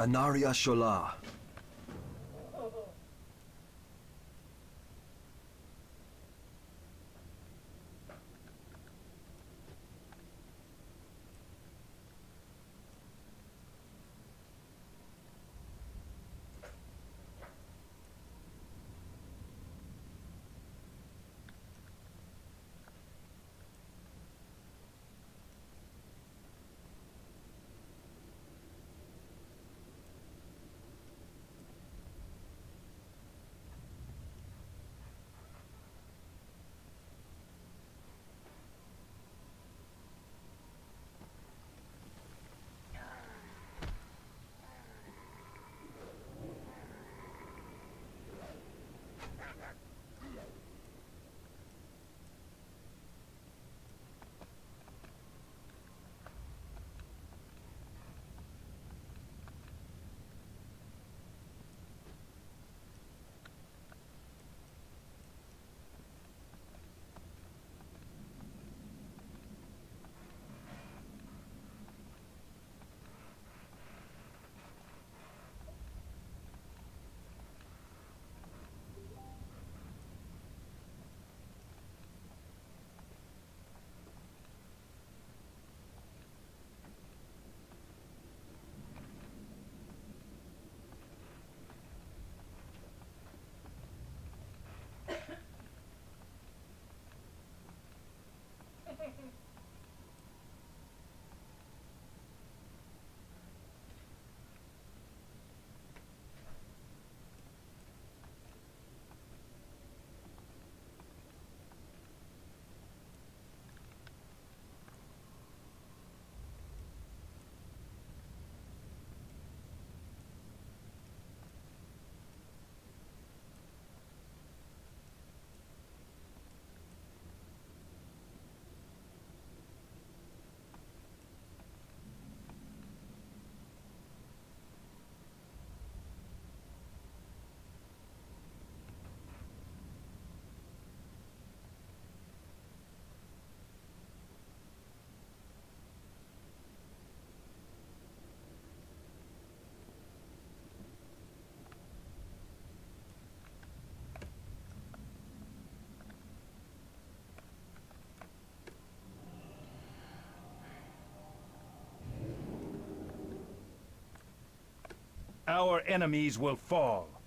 Anaria Shola. Our enemies will fall.